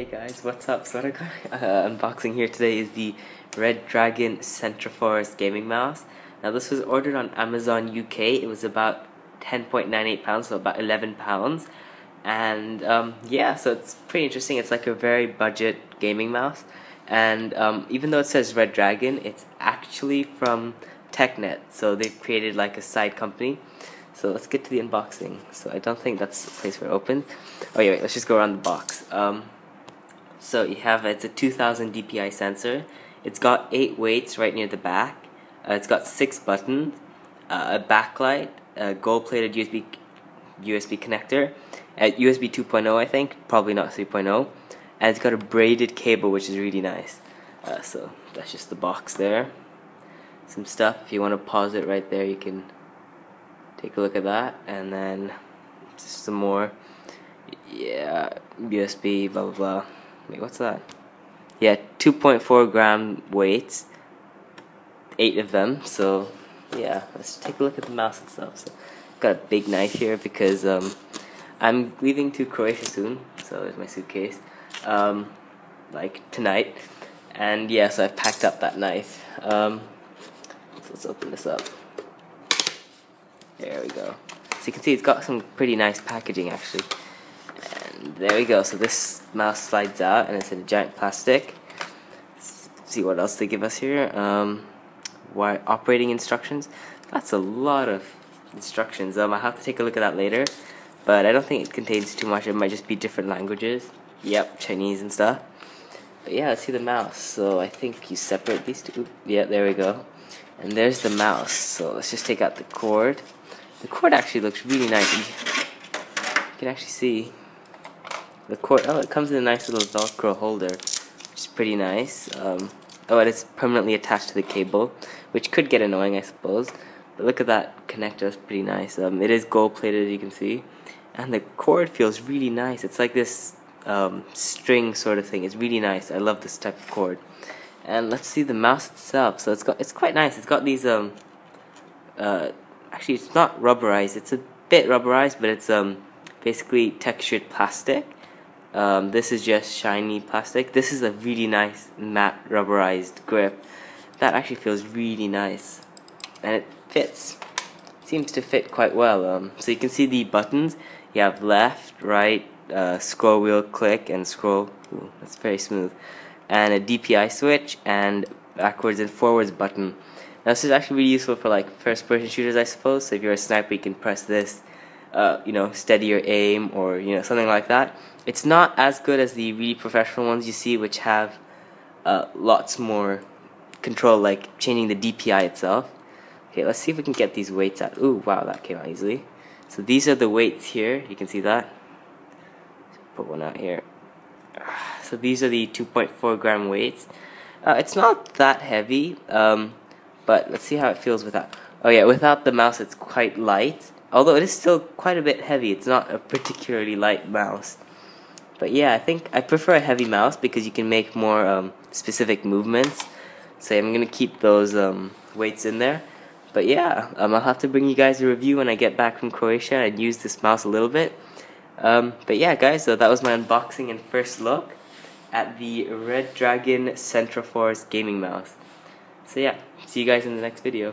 Hey guys, what's up? So what I uh, unboxing here today is the Red Dragon Centrophorus gaming mouse. Now this was ordered on Amazon UK. It was about 10.98 pounds, so about 11 pounds. And um, yeah, so it's pretty interesting. It's like a very budget gaming mouse. And um, even though it says Redragon, it's actually from TechNet. So they've created like a side company. So let's get to the unboxing. So I don't think that's the place where it opens. Oh yeah, wait, let's just go around the box. Um, so you have it's a 2000 DPI sensor. It's got eight weights right near the back. Uh, it's got six buttons, uh, a backlight, a gold-plated USB USB connector, at USB 2.0 I think, probably not 3.0, and it's got a braided cable which is really nice. Uh, so that's just the box there. Some stuff. If you want to pause it right there, you can take a look at that, and then some more. Yeah, USB, blah blah blah. Wait, what's that? Yeah, 2.4 gram weights, eight of them. So, yeah, let's take a look at the mouse itself. So, got a big knife here because um, I'm leaving to Croatia soon. So, there's my suitcase. Um, like tonight, and yeah, so I've packed up that knife. Um, so let's open this up. There we go. So you can see it's got some pretty nice packaging actually there we go. So this mouse slides out and it's in a giant plastic. Let's see what else they give us here. Um, why operating instructions. That's a lot of instructions. Um, I have to take a look at that later, but I don't think it contains too much. It might just be different languages. Yep, Chinese and stuff. But yeah, let's see the mouse. So I think you separate these two. Yeah, there we go. And there's the mouse. So let's just take out the cord. The cord actually looks really nice. You can actually see the cord, oh, it comes in a nice little Velcro holder, which is pretty nice. Um, oh, and it's permanently attached to the cable, which could get annoying, I suppose. But look at that connector, it's pretty nice. Um, it is gold plated, as you can see. And the cord feels really nice. It's like this um, string sort of thing. It's really nice. I love this type of cord. And let's see the mouse itself. So it's got it's quite nice. It's got these um uh actually it's not rubberized. It's a bit rubberized, but it's um basically textured plastic. Um, this is just shiny plastic. This is a really nice matte rubberized grip. That actually feels really nice. And it fits. Seems to fit quite well. Um, so you can see the buttons. You have left, right, uh, scroll wheel click, and scroll. Ooh, that's very smooth. And a DPI switch, and backwards and forwards button. Now this is actually really useful for like first person shooters I suppose. So if you're a sniper you can press this uh, you know, steadier aim or you know something like that. It's not as good as the really professional ones you see, which have uh, lots more control, like changing the DPI itself. Okay, let's see if we can get these weights out. Ooh, wow, that came out easily. So these are the weights here. You can see that. Put one out here. So these are the 2.4 gram weights. Uh, it's not that heavy, um, but let's see how it feels without. Oh yeah, without the mouse, it's quite light although it is still quite a bit heavy. It's not a particularly light mouse. But yeah, I think I prefer a heavy mouse because you can make more um, specific movements. So I'm going to keep those um, weights in there. But yeah, um, I'll have to bring you guys a review when I get back from Croatia and use this mouse a little bit. Um, but yeah, guys, so that was my unboxing and first look at the Red Dragon Centrophorus gaming mouse. So yeah, see you guys in the next video.